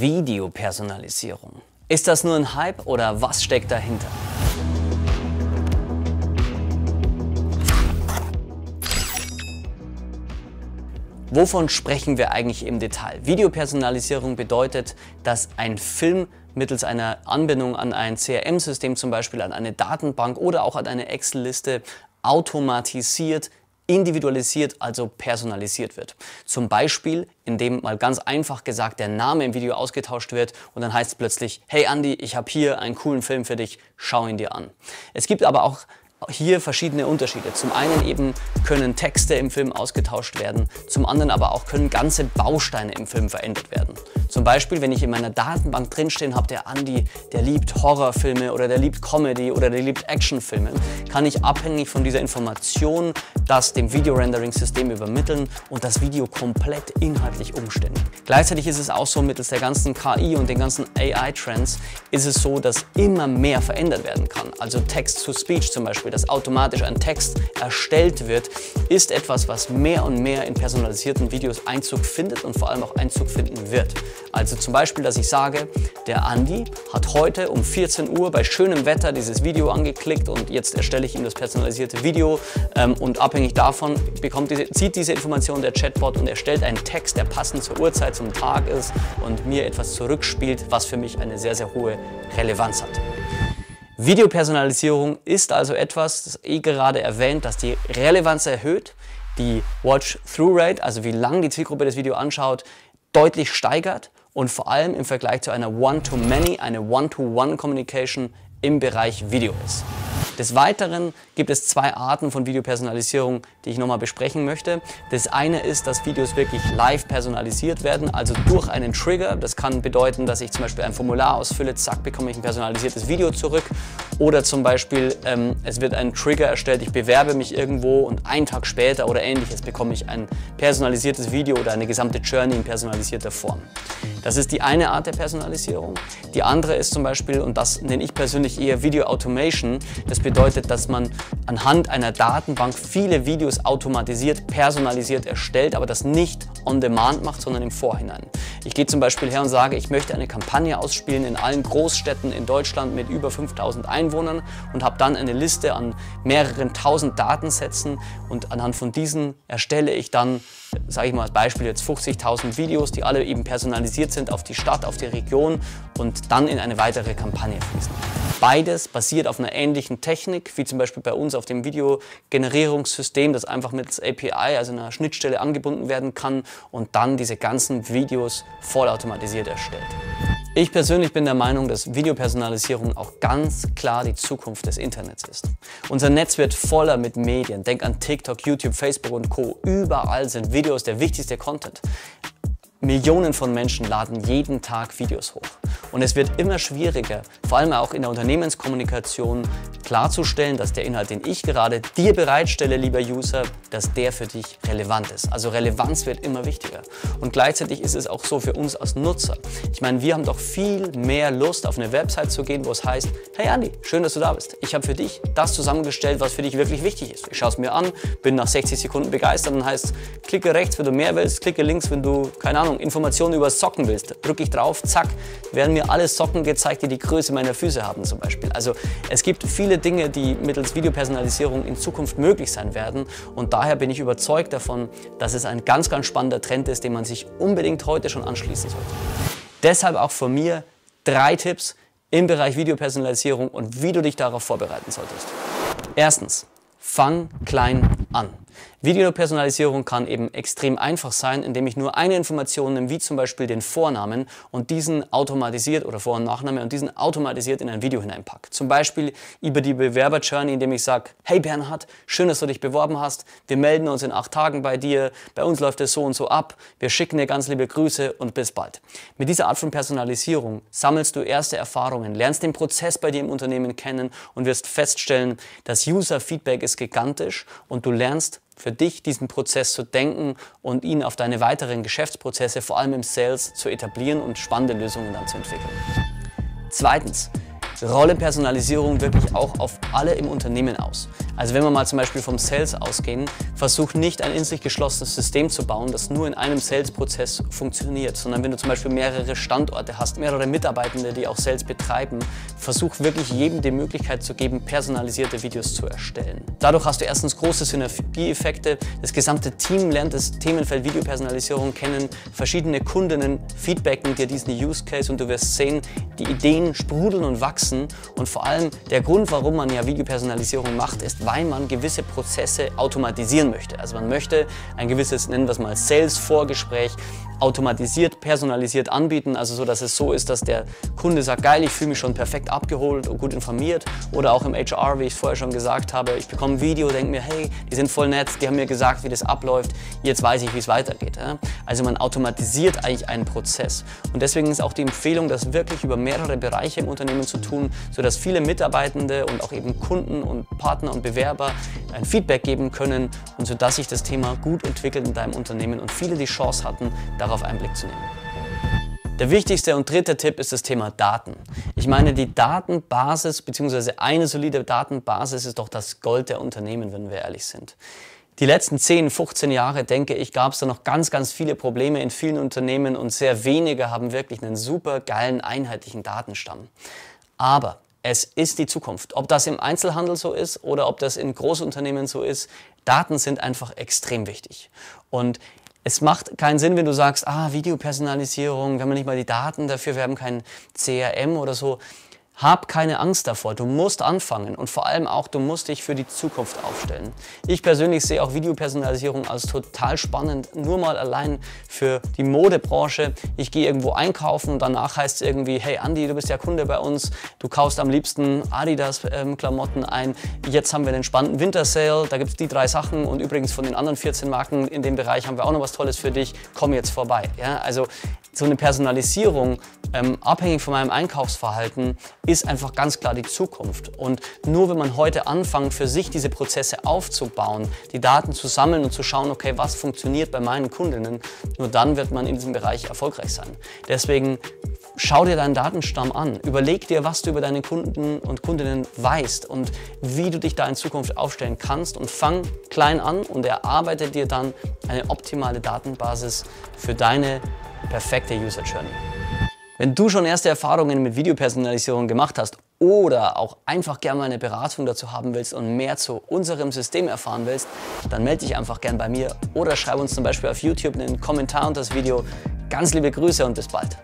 Videopersonalisierung. Ist das nur ein Hype oder was steckt dahinter? Wovon sprechen wir eigentlich im Detail? Videopersonalisierung bedeutet, dass ein Film mittels einer Anbindung an ein CRM-System, zum Beispiel an eine Datenbank oder auch an eine Excel-Liste automatisiert individualisiert, also personalisiert wird. Zum Beispiel, indem mal ganz einfach gesagt der Name im Video ausgetauscht wird und dann heißt es plötzlich, hey Andy, ich habe hier einen coolen Film für dich, schau ihn dir an. Es gibt aber auch hier verschiedene Unterschiede. Zum einen eben können Texte im Film ausgetauscht werden, zum anderen aber auch können ganze Bausteine im Film verändert werden. Zum Beispiel, wenn ich in meiner Datenbank drinstehen habe, der Andi, der liebt Horrorfilme oder der liebt Comedy oder der liebt Actionfilme, kann ich abhängig von dieser Information das dem Video-Rendering-System übermitteln und das Video komplett inhaltlich umstellen. Gleichzeitig ist es auch so, mittels der ganzen KI und den ganzen AI-Trends ist es so, dass immer mehr verändert werden kann. Also Text-to-Speech zum Beispiel, dass automatisch ein Text erstellt wird, ist etwas, was mehr und mehr in personalisierten Videos Einzug findet und vor allem auch Einzug finden wird. Also zum Beispiel, dass ich sage, der Andi hat heute um 14 Uhr bei schönem Wetter dieses Video angeklickt und jetzt erstelle ich ihm das personalisierte Video ähm, und abhängig davon bekommt diese, zieht diese Information der Chatbot und erstellt einen Text, der passend zur Uhrzeit, zum Tag ist und mir etwas zurückspielt, was für mich eine sehr, sehr hohe Relevanz hat. Videopersonalisierung ist also etwas, das eh gerade erwähnt, das die Relevanz erhöht, die Watch-Through-Rate, also wie lange die Zielgruppe das Video anschaut, deutlich steigert und vor allem im Vergleich zu einer One-to-Many, eine One-to-One-Communication im Bereich Video ist. Des Weiteren gibt es zwei Arten von Videopersonalisierung, die ich nochmal besprechen möchte. Das eine ist, dass Videos wirklich live personalisiert werden, also durch einen Trigger. Das kann bedeuten, dass ich zum Beispiel ein Formular ausfülle, zack, bekomme ich ein personalisiertes Video zurück. Oder zum Beispiel, ähm, es wird ein Trigger erstellt, ich bewerbe mich irgendwo und einen Tag später oder ähnliches bekomme ich ein personalisiertes Video oder eine gesamte Journey in personalisierter Form. Das ist die eine Art der Personalisierung. Die andere ist zum Beispiel, und das nenne ich persönlich eher Video Automation, das bedeutet, dass man anhand einer Datenbank viele Videos automatisiert, personalisiert erstellt, aber das nicht on demand macht, sondern im Vorhinein. Ich gehe zum Beispiel her und sage, ich möchte eine Kampagne ausspielen in allen Großstädten in Deutschland mit über 5000 Einwohnern und habe dann eine Liste an mehreren tausend Datensätzen und anhand von diesen erstelle ich dann, sage ich mal als Beispiel jetzt 50.000 Videos, die alle eben personalisiert sind auf die Stadt, auf die Region und dann in eine weitere Kampagne fließen. Beides basiert auf einer ähnlichen Technik, wie zum Beispiel bei uns auf dem Videogenerierungssystem, das einfach mittels API, also einer Schnittstelle angebunden werden kann und dann diese ganzen Videos vollautomatisiert erstellt. Ich persönlich bin der Meinung, dass Videopersonalisierung auch ganz klar die Zukunft des Internets ist. Unser Netz wird voller mit Medien. Denk an TikTok, YouTube, Facebook und Co. Überall sind Videos der wichtigste Content. Millionen von Menschen laden jeden Tag Videos hoch. Und es wird immer schwieriger, vor allem auch in der Unternehmenskommunikation, klarzustellen, dass der Inhalt, den ich gerade dir bereitstelle, lieber User, dass der für dich relevant ist. Also Relevanz wird immer wichtiger. Und gleichzeitig ist es auch so für uns als Nutzer. Ich meine, wir haben doch viel mehr Lust, auf eine Website zu gehen, wo es heißt, hey Andy, schön, dass du da bist. Ich habe für dich das zusammengestellt, was für dich wirklich wichtig ist. Ich schaue es mir an, bin nach 60 Sekunden begeistert und heißt, klicke rechts, wenn du mehr willst, klicke links, wenn du, keine Ahnung, Informationen über Socken willst. Drücke ich drauf, zack, werden mir alle Socken gezeigt, die die Größe meiner Füße haben zum Beispiel. Also es gibt viele Dinge, die mittels Videopersonalisierung in Zukunft möglich sein werden und daher bin ich überzeugt davon, dass es ein ganz, ganz spannender Trend ist, den man sich unbedingt heute schon anschließen sollte. Deshalb auch von mir drei Tipps im Bereich Videopersonalisierung und wie du dich darauf vorbereiten solltest. Erstens, fang klein an. Videopersonalisierung kann eben extrem einfach sein, indem ich nur eine Information nehme, wie zum Beispiel den Vornamen und diesen automatisiert oder Vor- und Nachname und diesen automatisiert in ein Video hineinpacke. Zum Beispiel über die Bewerber-Journey, indem ich sage, hey Bernhard, schön, dass du dich beworben hast, wir melden uns in acht Tagen bei dir, bei uns läuft es so und so ab, wir schicken dir ganz liebe Grüße und bis bald. Mit dieser Art von Personalisierung sammelst du erste Erfahrungen, lernst den Prozess bei dir im Unternehmen kennen und wirst feststellen, das User-Feedback ist gigantisch und du lernst für dich diesen Prozess zu denken und ihn auf deine weiteren Geschäftsprozesse, vor allem im Sales, zu etablieren und spannende Lösungen dann zu entwickeln. Zweitens, rolle Personalisierung wirklich auch auf alle im Unternehmen aus. Also wenn wir mal zum Beispiel vom Sales ausgehen, versuch nicht ein in sich geschlossenes System zu bauen, das nur in einem Sales-Prozess funktioniert, sondern wenn du zum Beispiel mehrere Standorte hast, mehrere Mitarbeitende, die auch Sales betreiben, versuch wirklich jedem die Möglichkeit zu geben, personalisierte Videos zu erstellen. Dadurch hast du erstens große Synergieeffekte, das gesamte Team lernt das Themenfeld Videopersonalisierung kennen, verschiedene Kundinnen feedbacken dir diesen Use Case und du wirst sehen, die Ideen sprudeln und wachsen und vor allem der Grund, warum man ja Videopersonalisierung macht, ist, weil man gewisse Prozesse automatisieren möchte. Also man möchte ein gewisses, nennen wir es mal, Sales-Vorgespräch automatisiert, personalisiert anbieten, also so, dass es so ist, dass der Kunde sagt, geil, ich fühle mich schon perfekt abgeholt und gut informiert. Oder auch im HR, wie ich vorher schon gesagt habe, ich bekomme ein Video, denke mir, hey, die sind voll nett, die haben mir gesagt, wie das abläuft, jetzt weiß ich, wie es weitergeht. Also man automatisiert eigentlich einen Prozess. Und deswegen ist auch die Empfehlung, das wirklich über mehrere Bereiche im Unternehmen zu tun, sodass viele Mitarbeitende und auch eben Kunden und Partner und Bewerber ein Feedback geben können und sodass sich das Thema gut entwickelt in deinem Unternehmen und viele die Chance hatten, darauf Einblick zu nehmen. Der wichtigste und dritte Tipp ist das Thema Daten. Ich meine, die Datenbasis bzw. eine solide Datenbasis ist doch das Gold der Unternehmen, wenn wir ehrlich sind. Die letzten 10, 15 Jahre, denke ich, gab es da noch ganz, ganz viele Probleme in vielen Unternehmen und sehr wenige haben wirklich einen super geilen, einheitlichen Datenstamm. Aber es ist die Zukunft. Ob das im Einzelhandel so ist oder ob das in Großunternehmen so ist, Daten sind einfach extrem wichtig. Und es macht keinen Sinn, wenn du sagst, ah, Videopersonalisierung, wir haben nicht mal die Daten dafür, wir haben kein CRM oder so. Hab keine Angst davor, du musst anfangen und vor allem auch, du musst dich für die Zukunft aufstellen. Ich persönlich sehe auch Videopersonalisierung als total spannend, nur mal allein für die Modebranche. Ich gehe irgendwo einkaufen und danach heißt es irgendwie, hey Andi, du bist ja Kunde bei uns, du kaufst am liebsten Adidas-Klamotten ähm, ein. Jetzt haben wir einen spannenden Winter-Sale, da gibt es die drei Sachen und übrigens von den anderen 14 Marken in dem Bereich haben wir auch noch was Tolles für dich, komm jetzt vorbei. Ja, also so eine Personalisierung, ähm, abhängig von meinem Einkaufsverhalten, ist einfach ganz klar die Zukunft. Und nur wenn man heute anfängt, für sich diese Prozesse aufzubauen, die Daten zu sammeln und zu schauen, okay, was funktioniert bei meinen Kundinnen, nur dann wird man in diesem Bereich erfolgreich sein. Deswegen schau dir deinen Datenstamm an, überleg dir, was du über deine Kunden und Kundinnen weißt und wie du dich da in Zukunft aufstellen kannst und fang klein an und erarbeite dir dann eine optimale Datenbasis für deine perfekte User Journey. Wenn du schon erste Erfahrungen mit Videopersonalisierung gemacht hast oder auch einfach gerne mal eine Beratung dazu haben willst und mehr zu unserem System erfahren willst, dann melde dich einfach gern bei mir oder schreib uns zum Beispiel auf YouTube einen Kommentar unter das Video. Ganz liebe Grüße und bis bald.